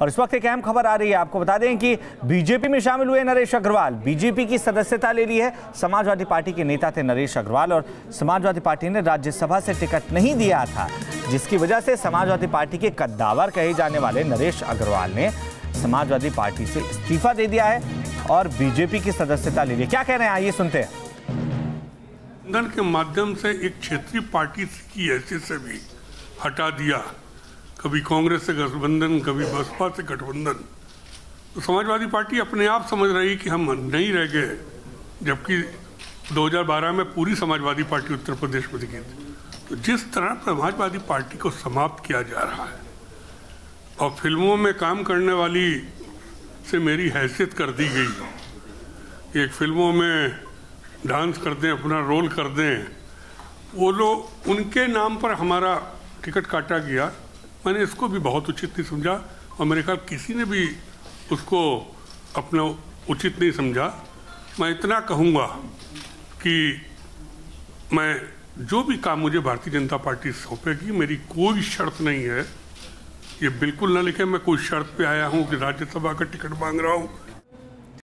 और इस वक्त एक अहम खबर आ रही है, आपको बता दें कि बीजेपी में शामिल हुए नरेश अग्रवाल। बीजेपी की सदस्यता ले ली है, समाजवादी पार्टी के नेता थे नरेश अग्रवाल और समाजवादी पार्टी ने राज्यसभा से टिकट नहीं दिया था, जिसकी वजह से समाजवादी पार्टी के कद्दावर कहे जाने वाले नरेश अग्रवाल ने समाजवादी पार्टी से इस्तीफा दे दिया है और बीजेपी की सदस्यता ले ली क्या कह रहे हैं, आइए सुनते हैं। के माध्यम से एक क्षेत्रीय पार्टी की हैसियत से भी हटा दिया। कभी कांग्रेस से गठबंधन, कभी बसपा से गठबंधन। तो समाजवादी पार्टी अपने आप समझ रही कि हम नहीं रह गए, जबकि 2012 में पूरी समाजवादी पार्टी उत्तर प्रदेश में दिखी थी। तो जिस तरह समाजवादी पार्टी को समाप्त किया जा रहा है, और फ़िल्मों में काम करने वाली से मेरी हैसियत कर दी गई एक फ़िल्मों में डांस कर दें, अपना रोल कर दें, वो लोग उनके नाम पर हमारा टिकट काटा गया। मैंने इसको भी बहुत उचित नहीं समझा और मेरे ख्याल किसी ने भी उसको अपना उचित नहीं समझा। मैं इतना कहूँगा कि मैं जो भी काम मुझे भारतीय जनता पार्टी सौंपेगी, मेरी कोई शर्त नहीं है। ये बिल्कुल ना लिखे, मैं कोई शर्त पे आया हूँ कि राज्यसभा का टिकट मांग रहा हूँ।